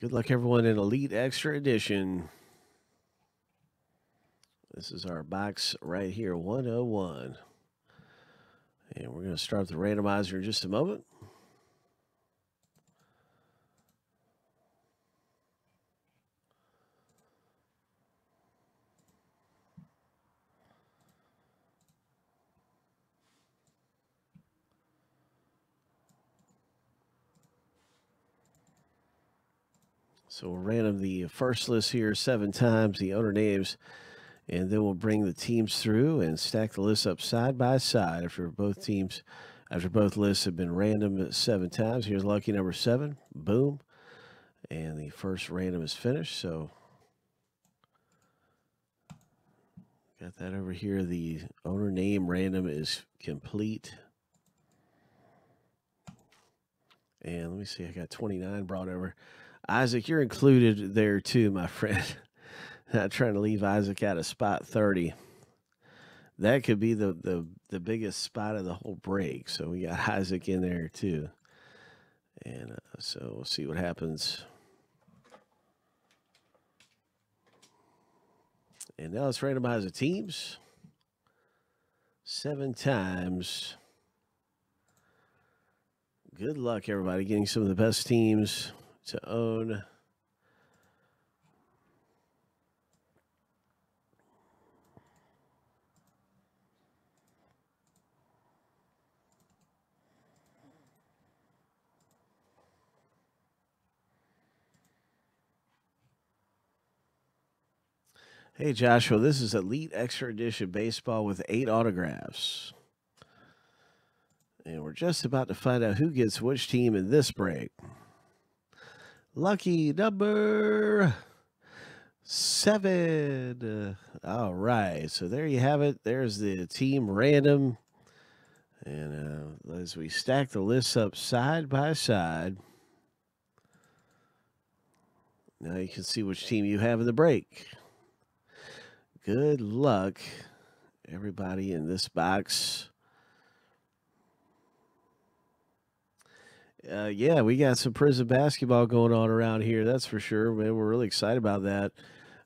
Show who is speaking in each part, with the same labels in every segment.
Speaker 1: Good luck, everyone, in Elite Extra Edition. This is our box right here, 101. And we're going to start the randomizer in just a moment. So we'll random the first list here seven times, the owner names, and then we'll bring the teams through and stack the lists up side by side after both teams, after both lists have been random seven times. Here's lucky number seven. Boom. And the first random is finished. So got that over here. The owner name random is complete. And let me see, I got 29 brought over. Isaac, you're included there too, my friend. Not trying to leave Isaac out of spot 30. That could be the, the, the biggest spot of the whole break. So we got Isaac in there too. And uh, so we'll see what happens. And now let's randomize the teams. Seven times. Good luck, everybody, getting some of the best teams to own. Hey Joshua, this is Elite Extra Edition Baseball with eight autographs. And we're just about to find out who gets which team in this break. Lucky number seven. All right. So there you have it. There's the team random. And uh, as we stack the lists up side by side, now you can see which team you have in the break. Good luck, everybody in this box. Uh, yeah, we got some Prizm basketball going on around here. That's for sure. Man, we're really excited about that.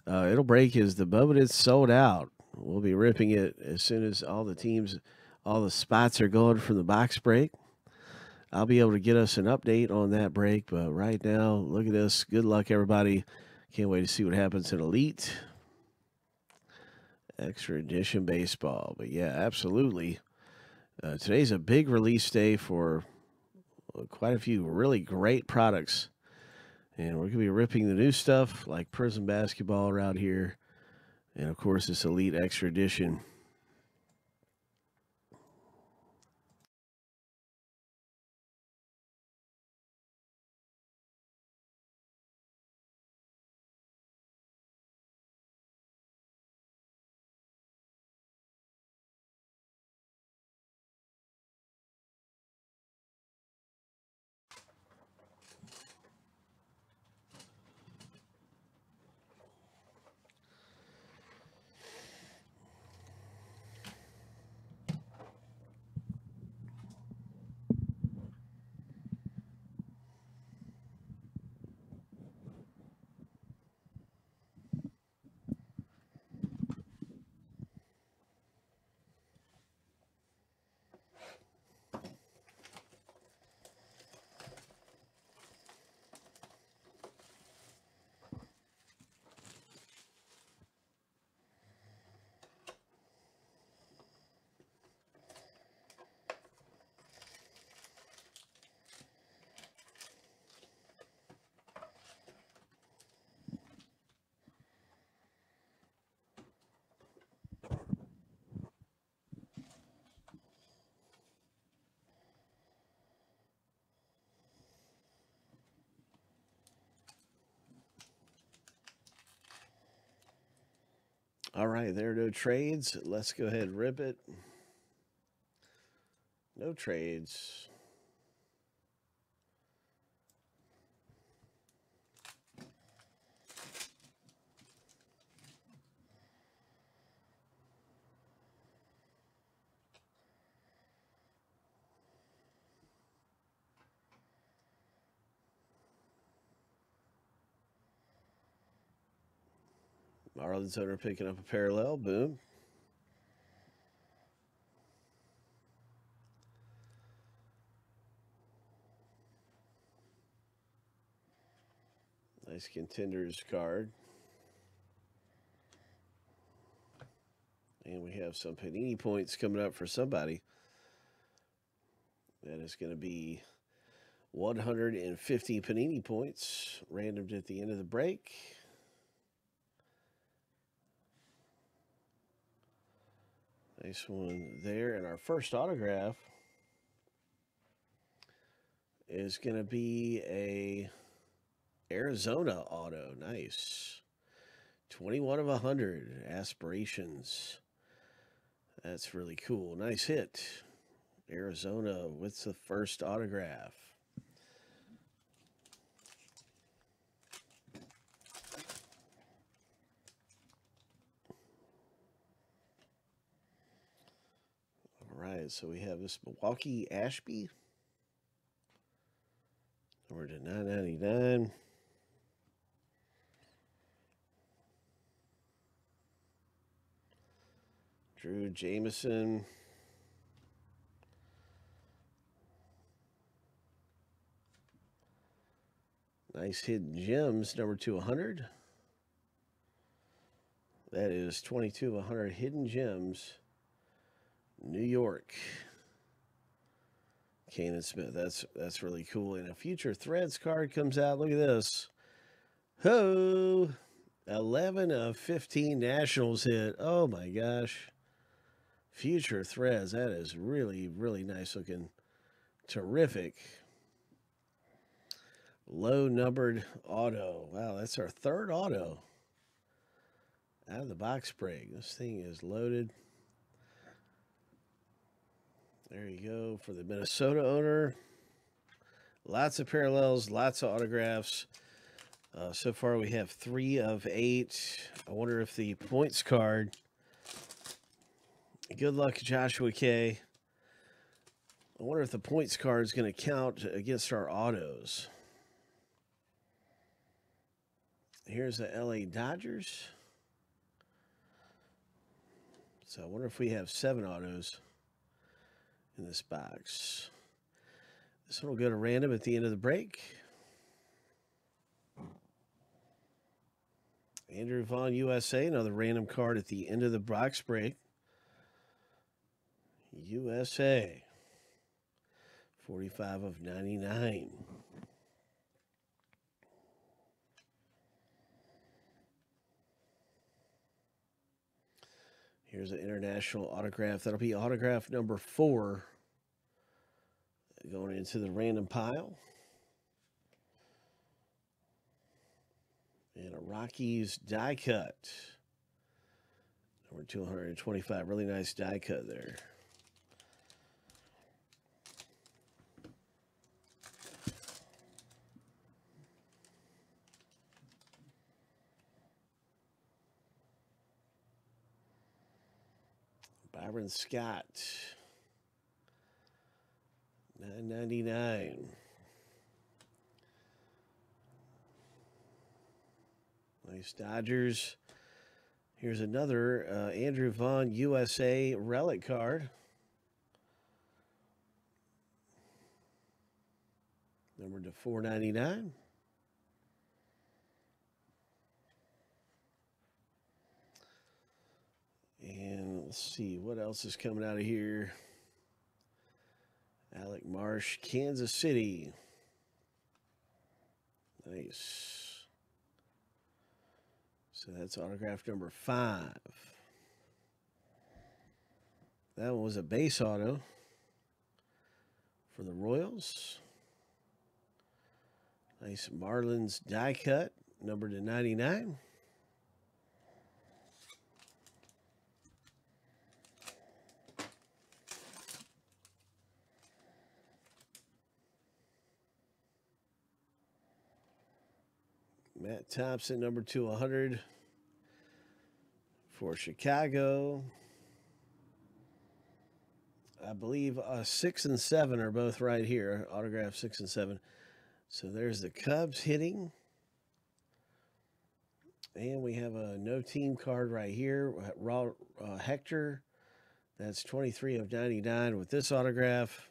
Speaker 1: Uh, it'll break is the moment it's sold out. We'll be ripping it as soon as all the teams, all the spots are going from the box break. I'll be able to get us an update on that break. But right now, look at this. Good luck, everybody. Can't wait to see what happens in Elite Extra Edition Baseball. But yeah, absolutely. Uh, today's a big release day for quite a few really great products. And we're going to be ripping the new stuff like Prizm Basketball around here. And of course, this Elite Extra Edition. All right, there are no trades. Let's go ahead and rip it. No trades. Marlins owner picking up a parallel. Boom. Nice contenders card. And we have some Panini points coming up for somebody. That is going to be 150 Panini points, randomed at the end of the break. Nice one there. And our first autograph is going to be a Arizona auto. Nice. 21 of 100 aspirations. That's really cool. Nice hit. Arizona with the first autograph. Right, so we have this Milwaukee Ashby. Number to 999. Drey Jameson. Nice hidden gems, number two, 100. That is 22 of 100 hidden gems. New York. Canaan Smith. That's that's really cool. And a future threads card comes out. Look at this. Ho! 11 of 15 Nationals hit. Oh my gosh. Future Threads. That is really, really nice looking. Terrific. Low numbered auto. Wow, that's our third auto out of the box break. This thing is loaded. There you go for the Minnesota owner. Lots of parallels, lots of autographs. Uh, so far, we have three of eight. I wonder if the points card Good luck, Joshua K. I wonder if the points card is going to count against our autos. Here's the LA Dodgers. So I wonder if we have seven autos in this box. This one will go to random at the end of the break. Andrew Vaughn, USA, another random card at the end of the box break. USA. 45 of 99. Here's an international autograph. That'll be autograph number four going into the random pile. And a Rockies die cut. Number 225. Really nice die cut there. Byron Scott. 999. Nice Dodgers. Here's another uh, Andrew Vaughn USA relic card. Number to 499. And let's see what else is coming out of here. Alec Marsh, Kansas City. Nice. So that's autograph number five. That one was a base auto for the Royals. Nice Marlins die cut, number to 99. Matt Thompson, number 200 for Chicago. I believe uh, six and seven are both right here. Autograph six and seven. So there's the Cubs hitting. And we have a no team card right here. Raw uh, Hector. That's 23 of 99 with this autograph.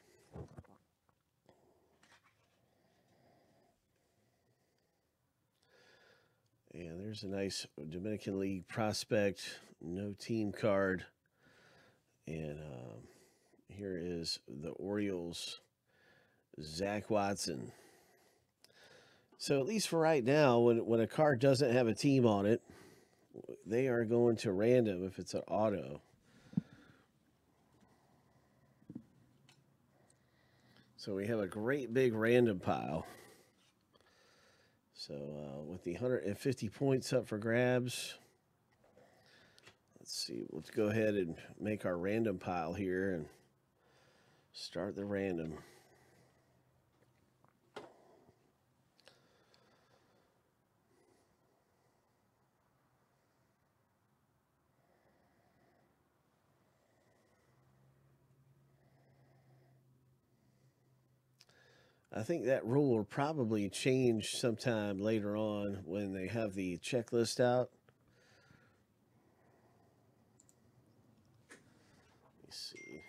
Speaker 1: And there's a nice Dominican League prospect, no team card. And uh, here is the Orioles, Zach Watson. So at least for right now, when when a card doesn't have a team on it, they are going to random if it's an auto. So we have a great big random pile. So uh, with the 150 points up for grabs, let's see. Let's go ahead and make our random pile here and start the random. I think that rule will probably change sometime later on when they have the checklist out. Let me see.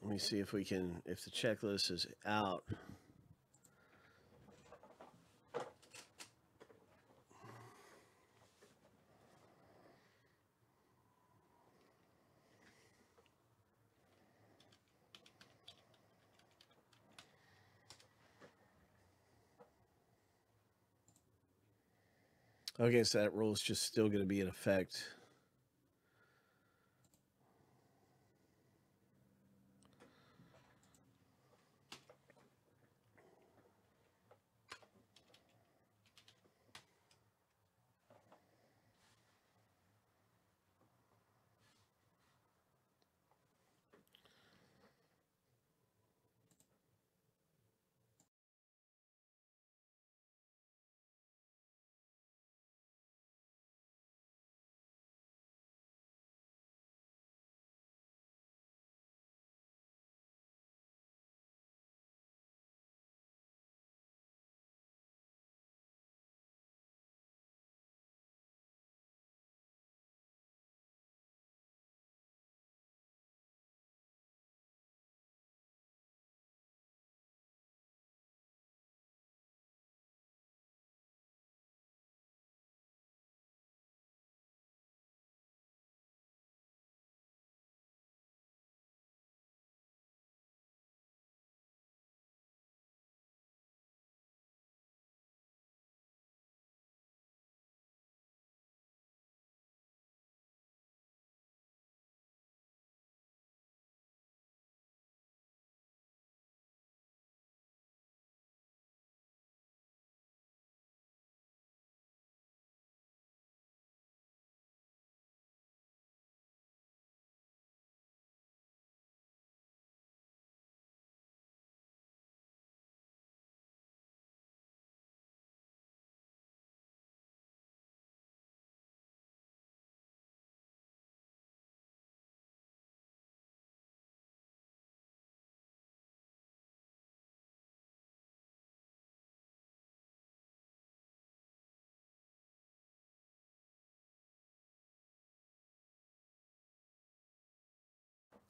Speaker 1: Let me see if we can, if the checklist is out. Okay, so that rule is just still going to be in effect.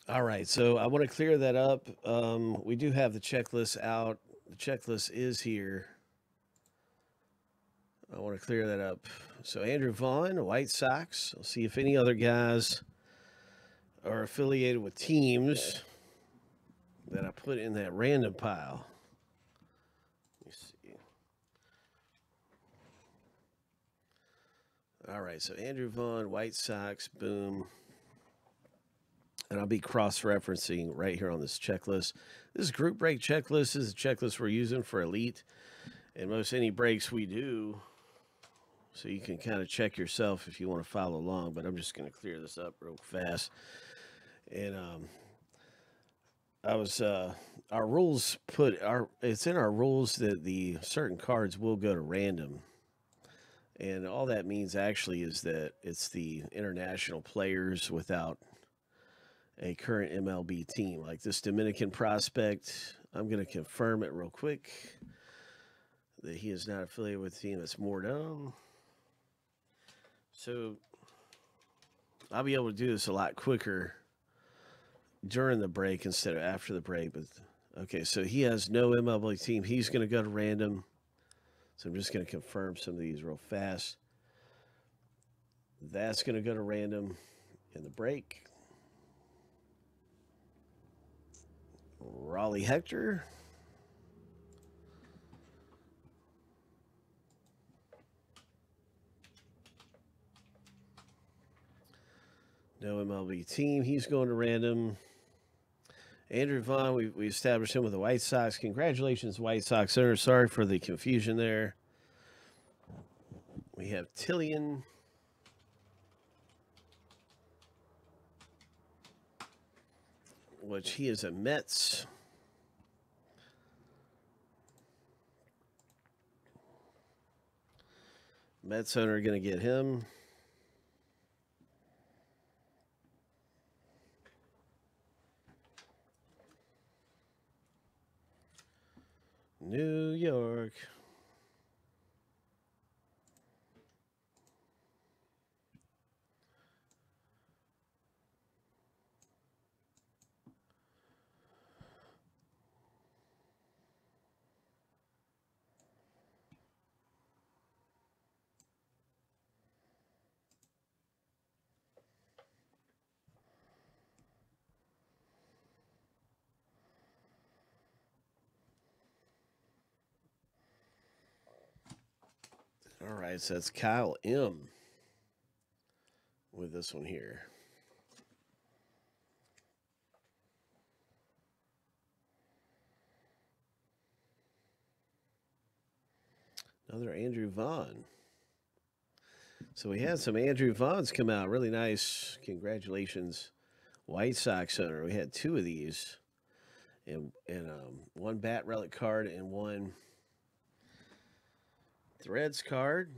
Speaker 1: All right, so I want to clear that up. Um, we do have the checklist out. The checklist is here. I want to clear that up. So Andrew Vaughn, White Sox. I'll see if any other guys are affiliated with teams that I put in that random pile. Let me see. All right, so Andrew Vaughn, White Sox, boom and I'll be cross-referencing right here on this checklist. This group break checklist is a checklist we're using for Elite, and most any breaks we do, so you can kind of check yourself if you want to follow along, but I'm just going to clear this up real fast. And um, I was, uh, our rules put, our it's in our rules that the certain cards will go to random. And all that means actually is that it's the international players without a current MLB team. Like this Dominican prospect, I'm going to confirm it real quick that he is not affiliated with the team that's more down. So I'll be able to do this a lot quicker during the break instead of after the break. But okay, so he has no MLB team. He's going to go to random. So I'm just going to confirm some of these real fast. That's going to go to random in the break. Raleigh Hector. No MLB team. He's going to random. Andrew Vaughn, we, we established him with the White Sox. Congratulations, White Sox owner. Sorry for the confusion there. We have Tillian. Which he is a Mets. Mets owner going to get him. New York. All right, so that's Kyle M with this one here. Another Andrew Vaughn. So we had some Andrew Vaughns come out. Really nice. Congratulations, White Sox owner. We had two of these. And, and um, one bat relic card and one Threads card.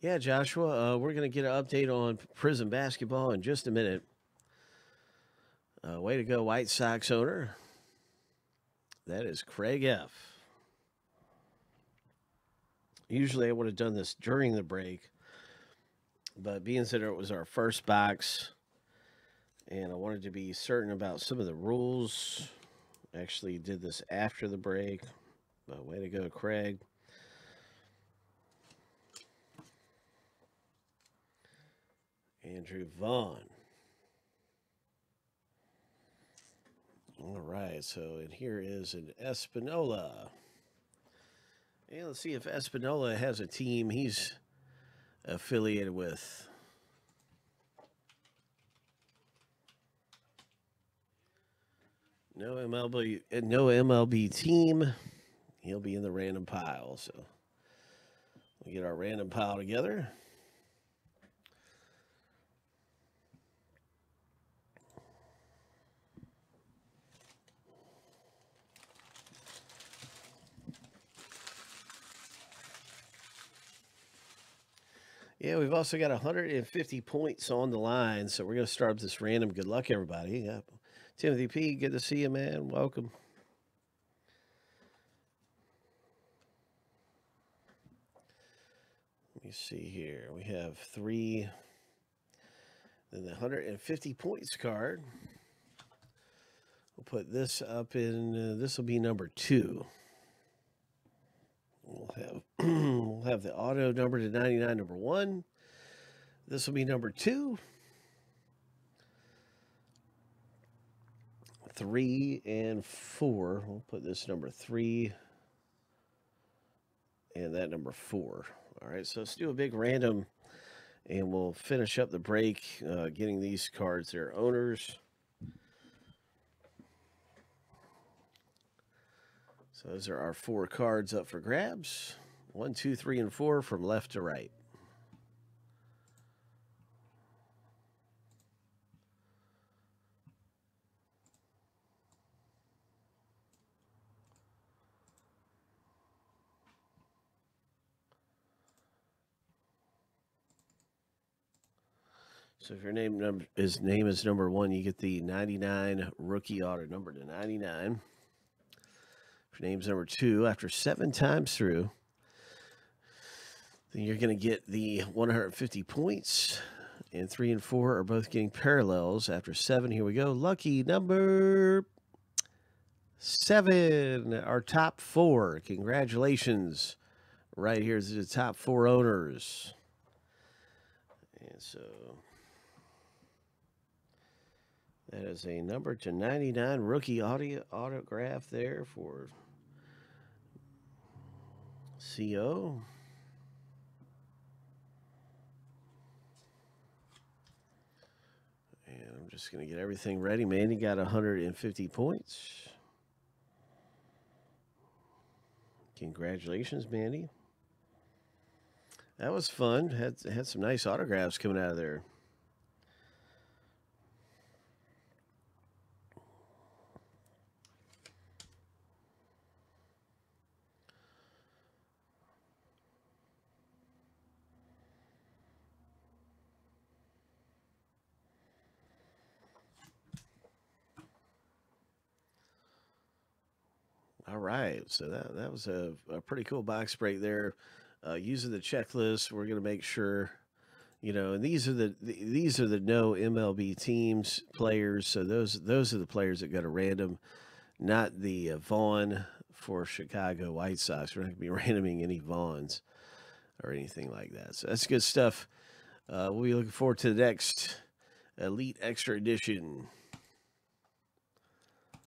Speaker 1: Yeah, Joshua, uh, we're going to get an update on Prizm basketball in just a minute. Uh, way to go, White Sox owner. That is Craig F. Usually I would have done this during the break, but being that it was our first box, and I wanted to be certain about some of the rules, actually did this after the break. But way to go, Craig. Andrew Vaughn. All right, so and here is an Espinola. And let's see if Espinola has a team he's affiliated with. No MLB, uh, no MLB team he'll be in the random pile. So we get our random pile together. Yeah, we've also got 150 points on the line, so we're going to start up this random. Good luck, everybody. Yeah. Timothy P, good to see you, man. Welcome. Me see here. We have three. Then the 150 points card. We'll put this up in, uh, this will be number two. We'll have, we'll have the auto number to 99, number one. This will be number two. Three and four. We'll put this number three and that number four. All right, so let's do a big random and we'll finish up the break uh, getting these cards their owners. So those are our four cards up for grabs. One, two, three, and four from left to right. So if your name number is name is number one, you get the 99 rookie auto number to 99. If your name's number two, after seven times through, then you're going to get the 150 points. And three and four are both getting parallels after seven. Here we go. Lucky number seven, our top four. Congratulations. Right here is the top four owners. And so that is a number to 99 rookie audio autograph there for CO. And I'm just going to get everything ready. Mandy got 150 points. Congratulations, Mandy. That was fun. Had had some nice autographs coming out of there. All right, so that that was a, a pretty cool box break there. Uh, using the checklist, we're going to make sure, you know, and these are the these are the no MLB teams players. So those those are the players that got a random, not the uh, Vaughn for Chicago White Sox. We're not going to be randoming any Vaughns or anything like that. So that's good stuff. Uh, we'll be looking forward to the next Elite Extra Edition.